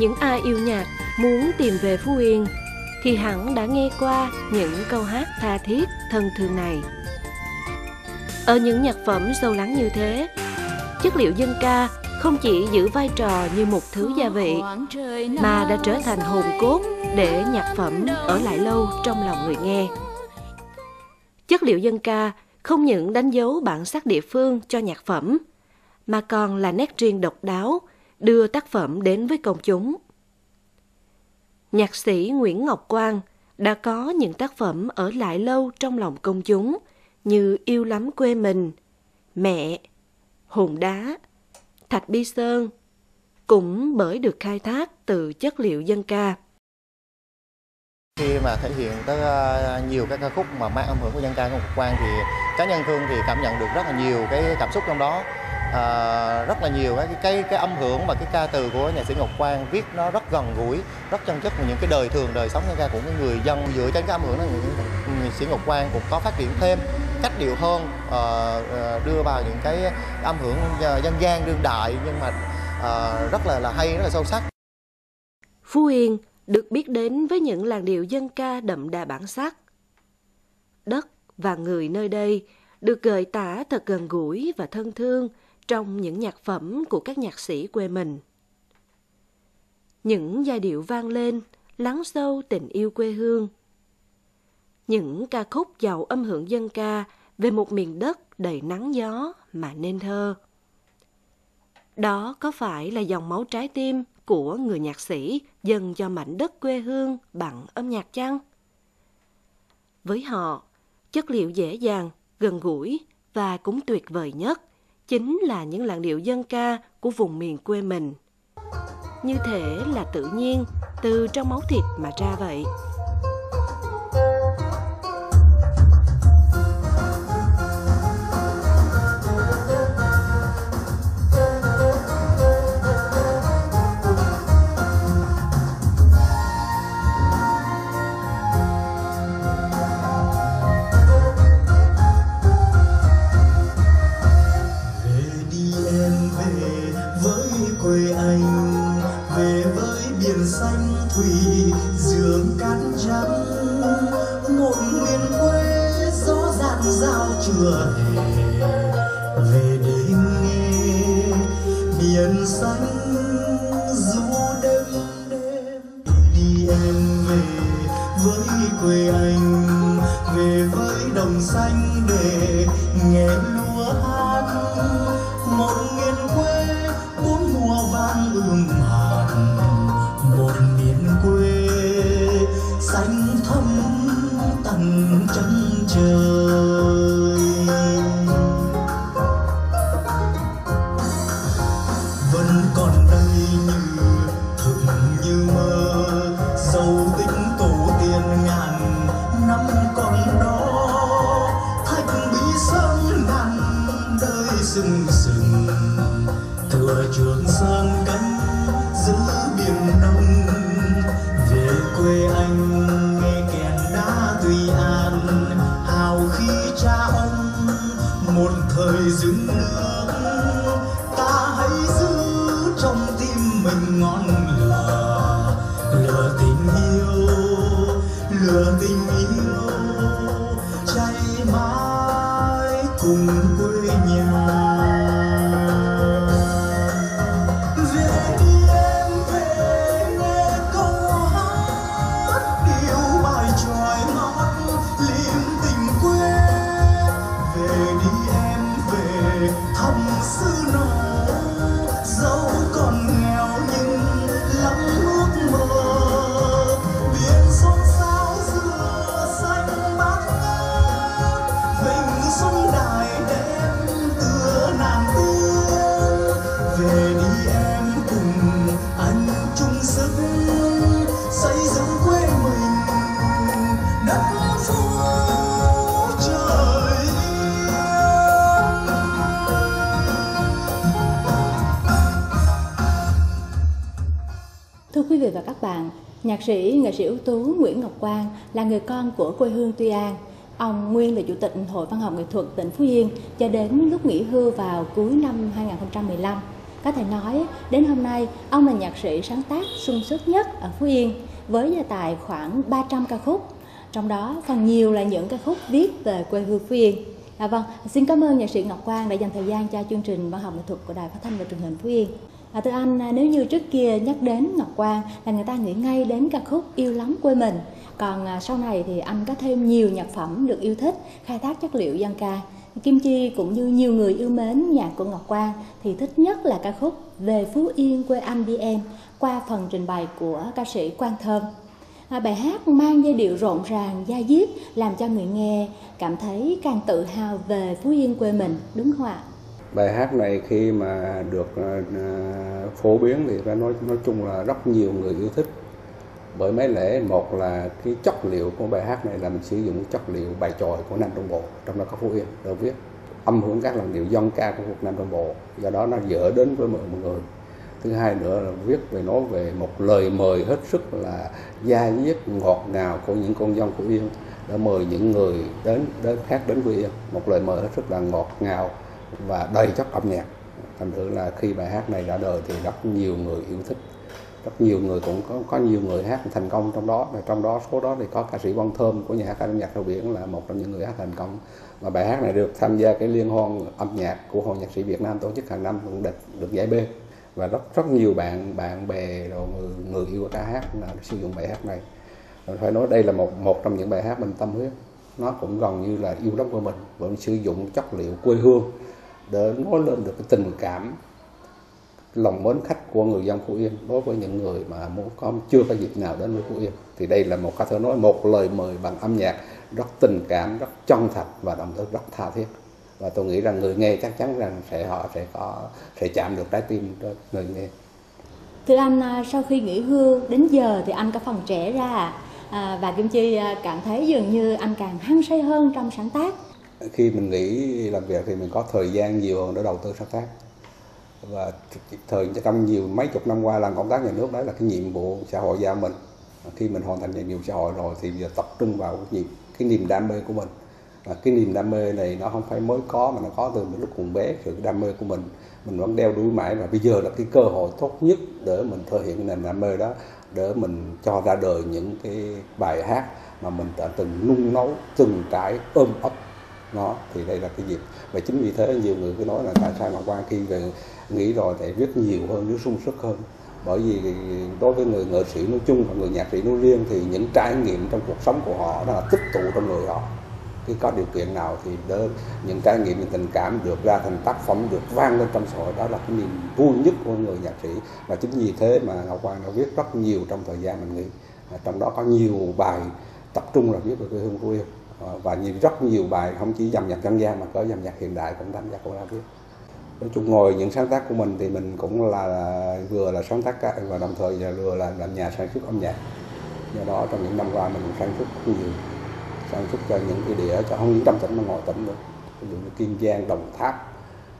Những ai yêu nhạc muốn tìm về Phú Yên thì hẳn đã nghe qua những câu hát tha thiết thân thương này. Ở những nhạc phẩm sâu lắng như thế, chất liệu dân ca không chỉ giữ vai trò như một thứ gia vị mà đã trở thành hồn cốt để nhạc phẩm ở lại lâu trong lòng người nghe. Chất liệu dân ca không những đánh dấu bản sắc địa phương cho nhạc phẩm mà còn là nét riêng độc đáo đưa tác phẩm đến với công chúng. Nhạc sĩ Nguyễn Ngọc Quang đã có những tác phẩm ở lại lâu trong lòng công chúng như Yêu lắm quê mình, Mẹ, Hồn đá, Thạch Bi Sơn, cũng bởi được khai thác từ chất liệu dân ca. Khi mà thể hiện tới ờ, nhiều các ca khúc mà mang âm hưởng của dân ca của Ngọc Quang thì cá nhân thương thì cảm nhận được rất là nhiều cái cảm xúc trong đó à, rất là nhiều cái cái cái âm hưởng và cái ca từ của nhạc sĩ Ngọc Quang viết nó rất gần gũi, rất chân chất của những cái đời thường đời sống nhân ca của những người dân dựa trên cái âm hưởng đó nhạc sĩ Ngọc Quang cũng có phát triển thêm cách điệu hơn à, đưa vào những cái âm hưởng dân gian đương đại nhưng mà à, rất là là hay rất là sâu sắc. Phú Yên được biết đến với những làn điệu dân ca đậm đà bản sắc. Đất và người nơi đây được gợi tả thật gần gũi và thân thương trong những nhạc phẩm của các nhạc sĩ quê mình. Những giai điệu vang lên, lắng sâu tình yêu quê hương. Những ca khúc giàu âm hưởng dân ca về một miền đất đầy nắng gió mà nên thơ. Đó có phải là dòng máu trái tim của người nhạc sĩ dâng cho mảnh đất quê hương bằng âm nhạc chăng? Với họ, chất liệu dễ dàng, gần gũi và cũng tuyệt vời nhất chính là những làn điệu dân ca của vùng miền quê mình. Như thể là tự nhiên, từ trong máu thịt mà ra vậy. giao trường về đây nghe, biển xanh du đêm đêm. Đi em về với quê anh, về với đồng xanh để nghe cùng quê nhà. Nhạc sĩ, nghệ sĩ ưu tú Nguyễn Ngọc Quang là người con của quê hương Tuy An. Ông nguyên là chủ tịch Hội Văn học Nghệ thuật tỉnh Phú Yên cho đến lúc nghỉ hưu vào cuối năm 2015. Có thể nói, đến hôm nay, ông là nhạc sĩ sáng tác sung sức nhất ở Phú Yên với gia tài khoảng 300 ca khúc. Trong đó, phần nhiều là những ca khúc viết về quê hương Phú Yên. À, vâng, xin cảm ơn nhạc sĩ Ngọc Quang đã dành thời gian cho chương trình văn học nghệ thuật của Đài Phát thanh và Truyền hình Phú Yên. À, thưa anh, à, nếu như trước kia nhắc đến Ngọc Quang là người ta nghĩ ngay đến ca khúc Yêu lắm quê mình. Còn à, sau này thì anh có thêm nhiều nhạc phẩm được yêu thích, khai thác chất liệu dân ca. Kim Chi cũng như nhiều người yêu mến nhạc của Ngọc Quang thì thích nhất là ca khúc Về Phú Yên quê anh đi em qua phần trình bày của ca sĩ Quang Thơm. À, bài hát mang giai điệu rộn ràng, da diết làm cho người nghe cảm thấy càng tự hào về Phú Yên quê mình, đúng không ạ? Bài hát này khi mà được ờ, ờ, phổ biến thì phải nói nói chung là rất nhiều người yêu thích. Bởi mấy lẽ một là cái chất liệu của bài hát này là mình sử dụng chất liệu bài tròi của Nam Trung Bộ, trong đó có Phú Yên được viết. Âm hưởng các làn điệu dân ca của Nam Trung Bộ, do đó nó dở đến với mọi người. Thứ hai nữa là viết về, nói về một lời mời hết sức là gia diết ngọt ngào của những con dân Phú Yên, đã mời những người đến đến, khác đến Phú Yên. Một lời mời hết sức là ngọt ngào và đầy chất âm nhạc. Thành thử là khi bài hát này ra đời thì rất nhiều người yêu thích. Rất nhiều người cũng có có nhiều người hát thành công trong đó. Và trong đó số đó thì có ca sĩ Văn Thơm của nhà hát ca nhạc Rau Biển là một trong những người hát thành công. Và bài hát này được tham gia cái liên hoan âm nhạc của hội nhạc sĩ Việt Nam tổ chức hàng năm cũng được được giải B. Và rất rất nhiều bạn bạn bè rồi người, người yêu ca hát là sử dụng bài hát này. Và phải nói đây là một một trong những bài hát mình tâm huyết. Nó cũng gần như là yêu đất của mình vẫn sử dụng chất liệu quê hương để nói lên được cái tình cảm lòng mến khách của người dân Phú Yên đối với những người mà muốn có chưa có dịp nào đến với Phú Yên. Thì đây là một có thể nói một lời mời bằng âm nhạc rất tình cảm rất chân thật và đồng thời rất tha thiết. Và tôi nghĩ rằng người nghe chắc chắn rằng sẽ họ sẽ có sẽ chạm được trái tim cho người nghe. Thưa anh à, sau khi nghỉ hưu đến giờ thì anh có phần trẻ ra à? à, và Kim Chi à, cảm thấy dường như anh càng hăng say hơn trong sáng tác khi mình nghỉ làm việc thì mình có thời gian nhiều hơn để đầu tư sáng tác. Và thời trong nhiều mấy chục năm qua làm công tác nhà nước đấy là cái nhiệm vụ xã hội giao mình. Khi mình hoàn thành nhiệm vụ xã hội rồi thì giờ tập trung vào cái, cái niềm đam mê của mình. Và cái niềm đam mê này nó không phải mới có mà nó có từ lúc còn bé sự đam mê của mình. Mình vẫn đeo đuổi mãi và bây giờ là cái cơ hội tốt nhất để mình thể hiện niềm đam mê đó để mình cho ra đời những cái bài hát mà mình đã từng nung nấu từng trải ôm ấp nó, thì đây là cái dịp. Và chính vì thế nhiều người cứ nói là tại sao mà qua khi về nghĩ rồi thì viết nhiều hơn viết sung sức hơn. Bởi vì đối với người nghệ sĩ nói chung và người nhạc sĩ nói riêng thì những trải nghiệm trong cuộc sống của họ đó là tích tụ trong người họ. Khi có điều kiện nào thì đỡ những trải nghiệm, những tình cảm được ra thành tác phẩm, được vang lên trong xã hội, đó là cái niềm vui nhất của người nhạc sĩ. Và chính vì thế mà ngọc hoàng đã viết rất nhiều trong thời gian mình nghĩ trong đó có nhiều bài tập trung là viết về quê hương của yêu Ờ, và nhiều rất nhiều bài không chỉ dòng nhạc dân gian mà có dòng nhạc hiện đại cũng tham gia cũng đã viết nói chung ngồi những sáng tác của mình thì mình cũng là, là vừa là sáng tác và đồng thời là vừa là làm nhà sản xuất âm nhạc. Do đó trong những năm qua mình sản xuất nhiều sản xuất cho những cái đĩa cho không những trong tỉnh mà ngoài tỉnh nữa. Ví dụ như kiên giang đồng tháp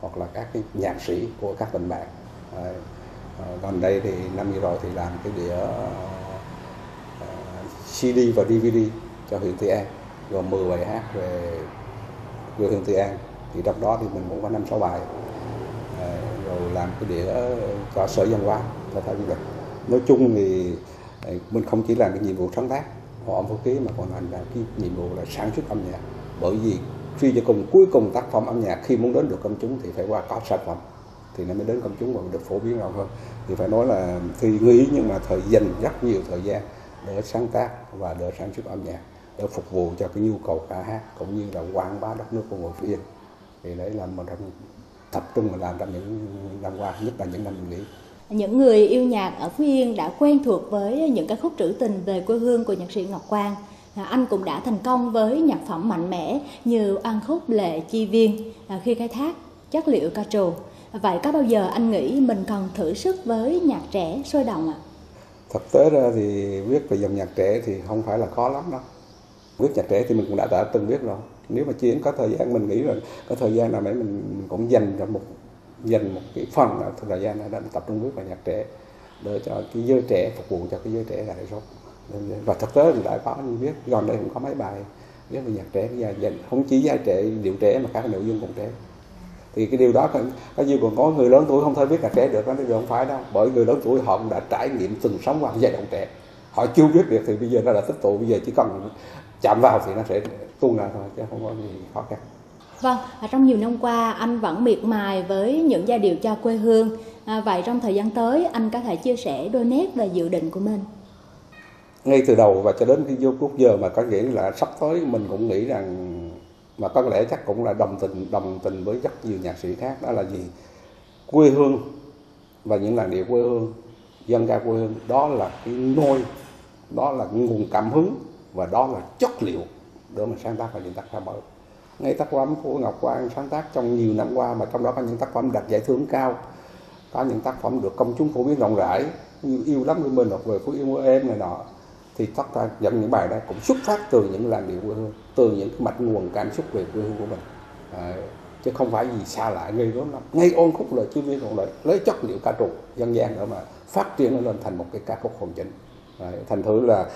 hoặc là các cái nhạc sĩ của các tỉnh bạn. À, gần đây thì năm vừa rồi thì làm cái đĩa uh, CD và DVD cho huyện Tuy An gồm 10 bài hát về quê hương Tuy An. Thì trong đó thì mình cũng có năm sáu bài. À, rồi làm cái đĩa cho sở văn hóa cho thao du lịch nói chung thì ờ, mình không chỉ làm cái nhiệm vụ sáng tác họ âm Phú Ký mà còn làm cái nhiệm vụ là sản xuất âm nhạc. Bởi vì suy cho cùng cuối cùng tác phẩm âm nhạc khi muốn đến được công chúng thì phải qua có sản phẩm thì nó mới đến công chúng và được phổ biến rộng hơn. Thì phải nói là thì nghĩ nhưng mà thời dành rất nhiều thời gian để sáng tác và để sản xuất âm nhạc để phục vụ cho cái nhu cầu ca hát cũng như là quảng bá đất nước của người Phú Yên thì đấy là một trong tập trung làm trong những năm qua nhất là những năm mình nghỉ những người yêu nhạc ở Phú Yên đã quen thuộc với những ca khúc trữ tình về quê hương của nhạc sĩ Ngọc Quang. Anh cũng đã thành công với nhạc phẩm mạnh mẽ như an khúc Lệ Chi Viên à, khi khai thác chất liệu ca trù. Vậy có bao giờ anh nghĩ mình còn thử sức với nhạc trẻ sôi động ạ? À? Thực tế ra thì viết về dòng nhạc trẻ thì không phải là khó lắm đâu. Viết nhạc trẻ thì mình cũng đã, đã từng viết rồi. Nếu mà chiến có thời gian mình nghĩ là có thời gian nào đấy mình cũng dành ra một dành một cái phần ở thời gian này đã tập trung viết vào nhạc trẻ để cho cái giới trẻ phục vụ cho cái giới trẻ là rốt và thực tế thì đã có như viết gần đây cũng có mấy bài viết về nhạc trẻ dành không chỉ giai trẻ điệu trẻ mà các nội dung cũng trẻ thì cái điều đó có nhiều còn có người lớn tuổi không thể viết nhạc trẻ được đó điều không phải đâu. Bởi người lớn tuổi họ cũng đã trải nghiệm từng sống qua giai đoạn trẻ. Họ chưa biết được thì bây giờ nó đã tích tụ bây giờ chỉ cần chạm vào thì nó sẽ tuôn ra thôi chứ không có gì khó khăn Vâng, trong nhiều năm qua anh vẫn miệt mài với những giai điệu cho quê hương. À, vậy trong thời gian tới anh có thể chia sẻ đôi nét về dự định của mình? Ngay từ đầu và cho đến khi vô phút giờ mà có nghĩ là sắp tới mình cũng nghĩ rằng mà có lẽ chắc cũng là đồng tình đồng tình với rất nhiều nhạc sĩ khác đó là gì quê hương và những làn điệu quê hương dân ca quê hương đó là cái nôi đó là nguồn cảm hứng và đó là chất liệu để mà sáng tác ra những tác phẩm mới. Ngay tác phẩm của Ngọc Quang sáng tác trong nhiều năm qua mà trong đó có những tác phẩm đạt giải thưởng cao. Có những tác phẩm được công chúng phổ biến rộng rãi như yêu lắm của mình hoặc về phú yêu mưa em này nọ. Thì tất cả dẫn những bài đó cũng xuất phát từ những làn điệu quê hương từ những cái mạch nguồn cảm xúc về quê hương của mình. À, chứ không phải gì xa lạ ngây gớm lắm. Ngay ôn khúc lời chuyên viên còn lại lấy chất liệu ca trù dân gian để mà phát triển nó lên thành một cái ca khúc hoàn chỉnh. À, thành thử là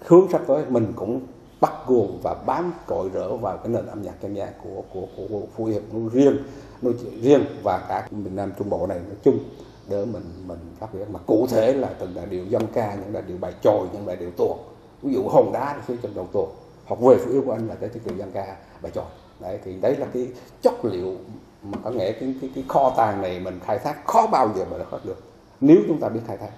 hướng sắp tới mình cũng bắt guồng và bám cội rỡ vào cái nền âm nhạc ca nhạc của của của, của Phú hiệp nói riêng nói riêng và cả miền Nam Trung Bộ này nói chung để mình mình phát triển mà cụ thể là từng đại điệu dân ca những đại điệu bài tròi những đại điệu tuồng. Ví dụ hòn đá phía trong đầu tuồng học về Phú Yên của anh là cái điệu dân ca bài tròi đấy thì đấy là cái chất liệu mà có nghĩa cái, cái, cái kho tàng này mình khai thác khó bao giờ mà hết được. Nếu chúng ta biết khai thác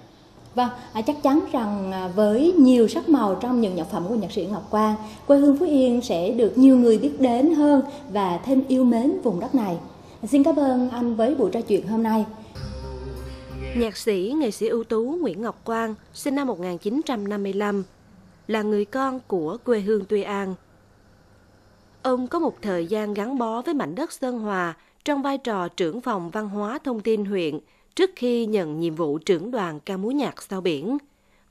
Vâng, à, chắc chắn rằng à, với nhiều sắc màu trong những nhạc phẩm của nhạc sĩ Ngọc Quang, quê hương Phú Yên sẽ được nhiều người biết đến hơn và thêm yêu mến vùng đất này. Xin cảm ơn anh với buổi trò chuyện hôm nay. Nhạc sĩ, nghệ sĩ ưu tú Nguyễn Ngọc Quang, sinh năm 1955, là người con của quê hương Tuy An. Ông có một thời gian gắn bó với mảnh đất Sơn Hòa trong vai trò trưởng phòng văn hóa thông tin huyện trước khi nhận nhiệm vụ trưởng đoàn ca múa nhạc sao biển,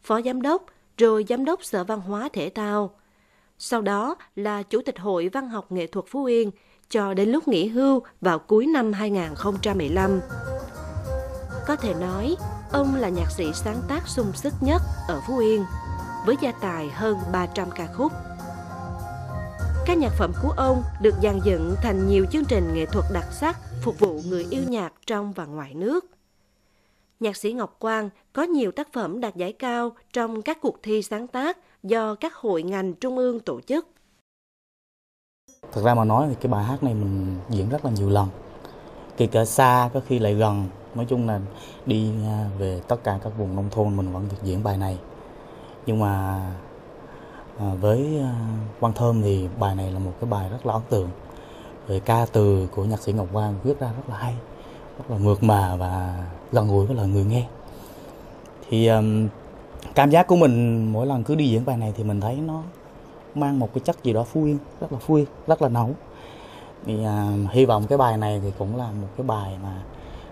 phó giám đốc, rồi giám đốc Sở Văn hóa Thể thao. Sau đó là Chủ tịch Hội Văn học Nghệ thuật Phú Yên cho đến lúc nghỉ hưu vào cuối năm 2015. Có thể nói, ông là nhạc sĩ sáng tác sung sức nhất ở Phú Yên, với gia tài hơn 300 ca khúc. Các nhạc phẩm của ông được dàn dựng thành nhiều chương trình nghệ thuật đặc sắc phục vụ người yêu nhạc trong và ngoài nước. Nhạc sĩ Ngọc Quang có nhiều tác phẩm đạt giải cao trong các cuộc thi sáng tác do các hội ngành trung ương tổ chức. Thật ra mà nói thì cái bài hát này mình diễn rất là nhiều lần. Kể cả xa có khi lại gần. Nói chung là đi à, về tất cả các vùng nông thôn mình vẫn được diễn bài này. Nhưng mà à, với à, Quang Thơm thì bài này là một cái bài rất là ấn tượng. Về ca từ của nhạc sĩ Ngọc Quang viết ra rất là hay, rất là mượt mà và gần gũi với lời người nghe. Thì um, cảm giác của mình mỗi lần cứ đi diễn bài này thì mình thấy nó mang một cái chất gì đó vui yên rất là vui yên rất là nóng thì à, hy vọng cái bài này thì cũng là một cái bài mà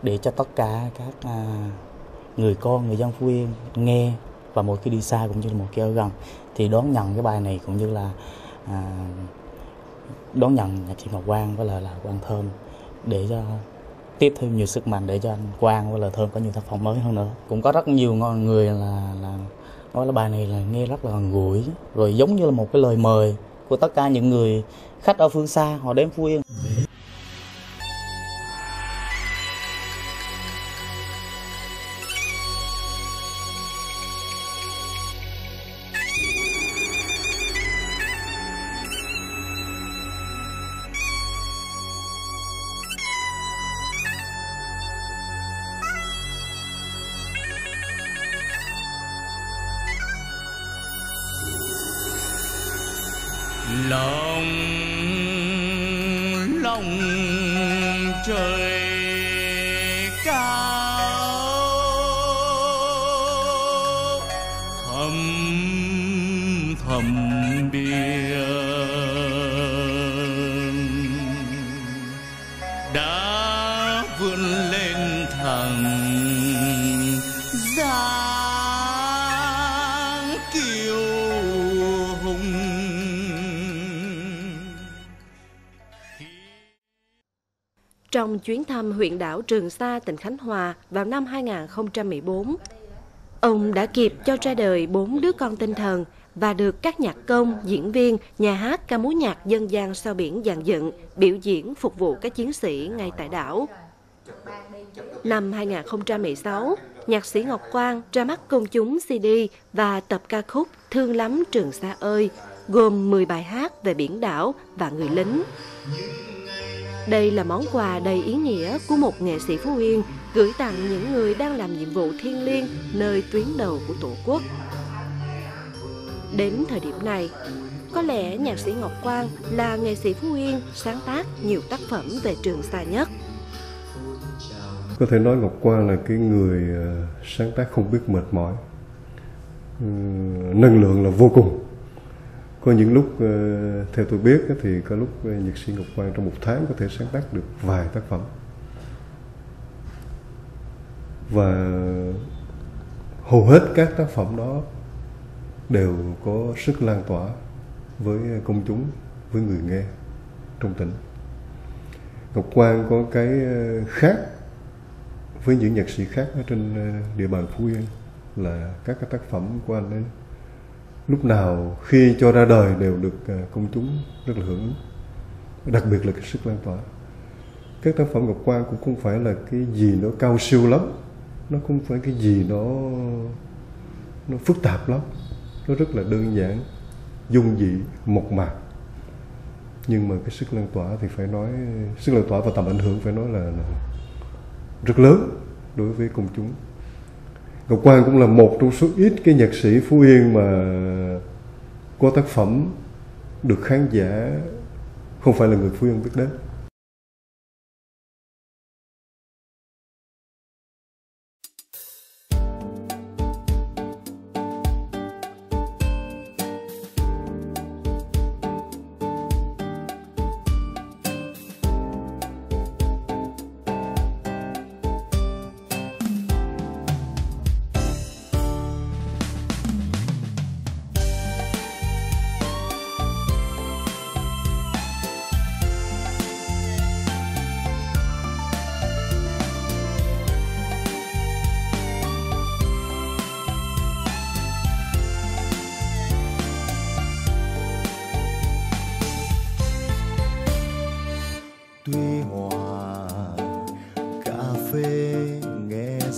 để cho tất cả các à, người con người dân phú yên nghe và một khi đi xa cũng như là một khi ở gần thì đón nhận cái bài này cũng như là à, đón nhận nhạc sĩ ngọc quang với lại là quang thơm để cho tiếp thêm nhiều sức mạnh để cho anh quang với là thơm có nhiều tác phẩm mới hơn nữa. Cũng có rất nhiều người là là nói là bài này là nghe rất là gần gũi, rồi giống như là một cái lời mời của tất cả những người khách ở phương xa, họ đến Phú Yên đã vươn lên thẳng dáng kiêu hùng. Trong chuyến thăm huyện đảo Trường Sa, tỉnh Khánh Hòa vào năm 2014, ông đã kịp cho ra đời bốn đứa con tinh thần và được các nhạc công, diễn viên, nhà hát ca múa nhạc dân gian sao biển dàn dựng, biểu diễn phục vụ các chiến sĩ ngay tại đảo. Năm 2016, nhạc sĩ Ngọc Quang ra mắt công chúng CD và tập ca khúc Thương lắm Trường Sa ơi, gồm 10 bài hát về biển đảo và người lính. Đây là món quà đầy ý nghĩa của một nghệ sĩ Phú Yên gửi tặng những người đang làm nhiệm vụ thiêng liêng nơi tuyến đầu của Tổ quốc. Đến thời điểm này, có lẽ nhạc sĩ Ngọc Quang là nghệ sĩ Phú Yên sáng tác nhiều tác phẩm về Trường Sa nhất. Có thể nói Ngọc Quang là cái người ờ, sáng tác không biết mệt mỏi. Ừ, năng lượng là vô cùng. Có những lúc, ờ, theo tôi biết thì có lúc ờ, nhạc sĩ Ngọc Quang trong một tháng có thể sáng tác được vài tác phẩm. Và hầu hết các tác phẩm đó đều có sức lan tỏa với công chúng, với người nghe trong tỉnh. Ngọc Quang có cái ờ, khác với những nhạc sĩ khác ở trên ờ, địa bàn Phú Yên là các cái tác phẩm của anh ấy. Lúc nào khi cho ra đời đều được ờ, công chúng rất là hưởng ứng đặc biệt là cái sức lan tỏa. Các tác phẩm Ngọc Quang cũng không phải là cái gì nó cao siêu lắm nó không phải cái gì nó nó phức tạp lắm nó rất là đơn giản dung dị mộc mạc nhưng mà cái sức lan tỏa thì phải nói sức lan tỏa và tầm ảnh hưởng phải nói là, là rất lớn đối với công chúng Ngọc Quang cũng là một trong số ít cái nhạc sĩ Phú Yên mà có tác phẩm được khán giả không phải là người Phú Yên biết đến.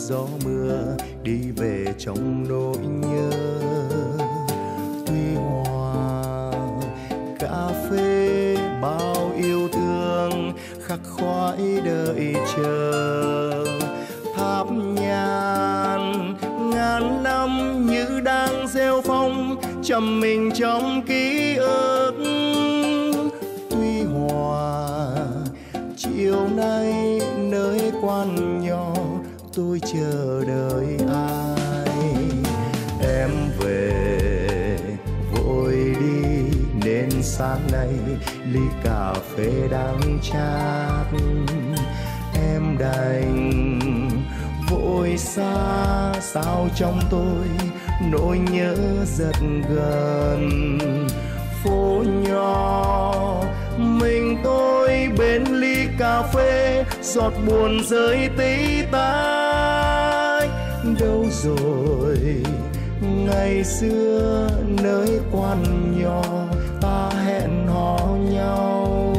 Gió mưa đi về trong nỗi nhớ. Tuy hòa, cà phê bao yêu thương, khắc khoải đợi chờ. Tháp nhàn, ngàn năm như đang gieo phong trầm mình trong ký ức. Tuy hòa, chiều nay nơi quan chờ đợi ai? Em về, vội đi, nên sáng nay ly cà phê đang chát em đành vội xa, sao trong tôi nỗi nhớ giật gần? Phố nhỏ, mình tôi bên ly cà phê, giọt buồn rơi tí tách đâu rồi ngày xưa nơi quan nhỏ, ta hẹn hò nhau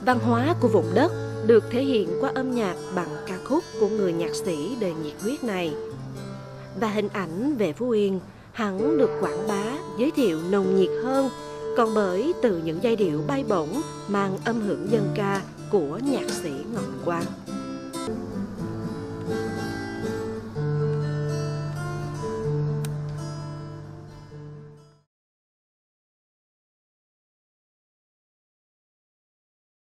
Văn hóa của vùng đất được thể hiện qua âm nhạc bằng ca khúc của người nhạc sĩ đầy nhiệt huyết này. Và hình ảnh về Phú Yên hẳn được quảng bá, giới thiệu nồng nhiệt hơn, còn bởi từ những giai điệu bay bổng mang âm hưởng dân ca của nhạc sĩ Ngọc Quang.